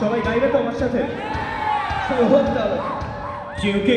সবাই গাইবে তো আমার সাথে সবাই হোক তাহলে জিউকে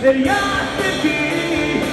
That you're thinking,